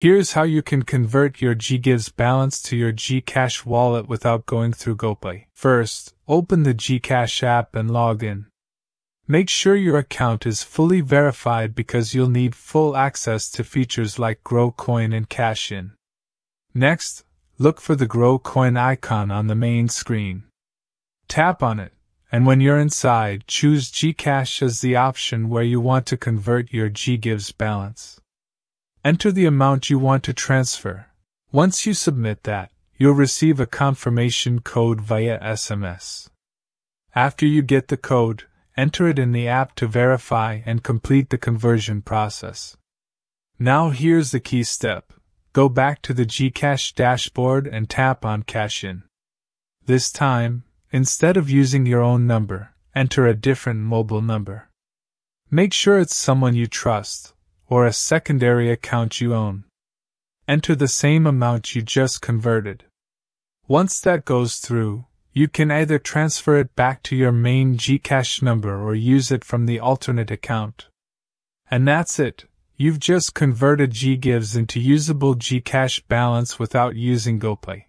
Here's how you can convert your GGives balance to your Gcash wallet without going through GoPay. First, open the Gcash app and log in. Make sure your account is fully verified because you'll need full access to features like Grow Coin and Cash In. Next, look for the Grow Coin icon on the main screen. Tap on it, and when you're inside, choose Gcash as the option where you want to convert your GGives balance. Enter the amount you want to transfer. Once you submit that, you'll receive a confirmation code via SMS. After you get the code, enter it in the app to verify and complete the conversion process. Now here's the key step. Go back to the Gcash dashboard and tap on Cash In. This time, instead of using your own number, enter a different mobile number. Make sure it's someone you trust, or a secondary account you own. Enter the same amount you just converted. Once that goes through, you can either transfer it back to your main Gcash number or use it from the alternate account. And that's it. You've just converted GGives into usable Gcash balance without using GoPay.